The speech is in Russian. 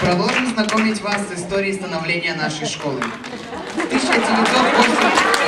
Продолжим знакомить вас с историей становления нашей школы. 1980